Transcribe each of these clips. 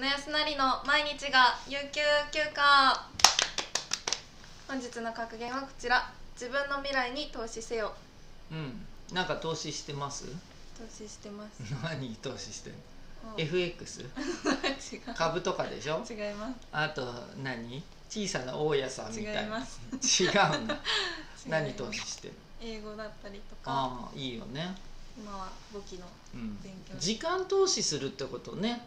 花安なりの毎日が有給休暇。本日の格言はこちら。自分の未来に投資せよ。うん。なんか投資してます？投資してます。何投資してんの？FX 違う。株とかでしょ？違います。あと何？小さな大家さんみたいな。違います。違うんだ。違います。何投資してる英語だったりとか。ああいいよね。今は簿記のうん。勉強時間投資するってことね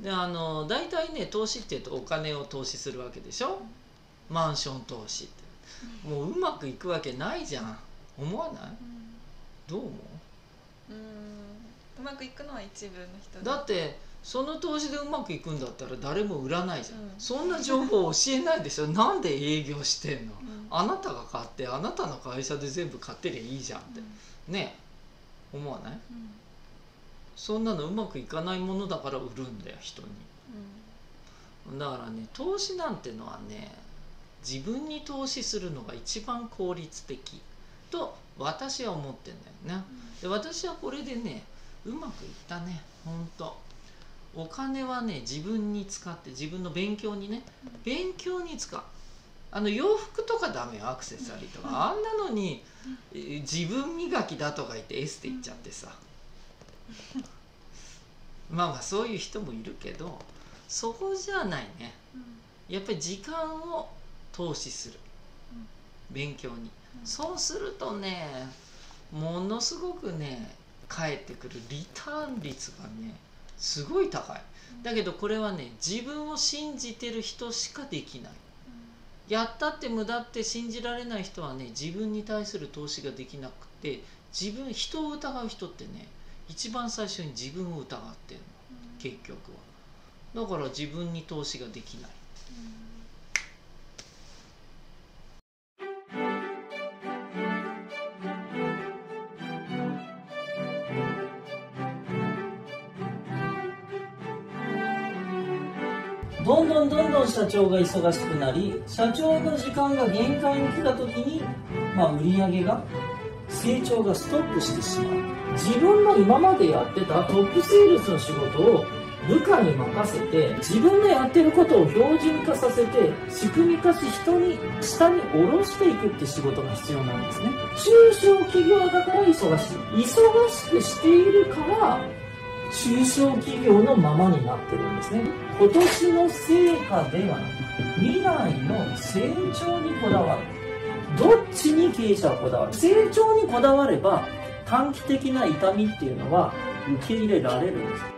であの大体ね投資っていうとお金を投資するわけでしょ？マンション投資って。もううまくいくわけないじゃん。思わない？どう思う？んうん。うまくいくのは一部の人だってその投資でうまくいくんだったら誰も売らないじゃん、うん。そんな情報教えないでしょ？なんで営業してんの？うん。あなたが買ってあなたの会社で全部買ってりゃいいじゃんって。ねえ。思わない？うんそんなのうまくいかないものだから売るんだよ人に。だからね投資なんてのはね自分に投資するのが一番効率的と私は思ってんだよね。で私はこれでねうまくいったねほんと。お金はね自分に使って自分の勉強にね勉強に使う。あの洋服とかダメよアクセサリーとか。あんなのにえー自分磨きだとか言ってエステ行っちゃってさ まあまあそういう人もいるけどそこじゃないね。やっぱり時間を投資する。勉強に。そうするとねものすごくね返ってくる。リターン率がねすごい高い。だけどこれはね自分を信じてる人しかできない。やったって無駄って信じられない人はね自分に対する投資ができなくて自分人を疑う人ってね一番最初に自分を疑ってるの。結局は。だから自分に投資ができない。どんどんどんどん社長が忙しくなり社長の時間が限界に来た時に、まあ、売り上げが成長がストップしてしまう。自分の今までやってたトップセールスの仕事を部下に任せて自分のやってることを標準化させて仕組み化し人に下に下ろしていくって仕事が必要なんですね。中小企業だから忙しい。忙しくしているから中小企業のままになってるんですね。今年の成果ではなく未来の成長にこだわるどっちに経営者はこだわる？成長にこだわれば短期的な痛みっていうのは受け入れられるんです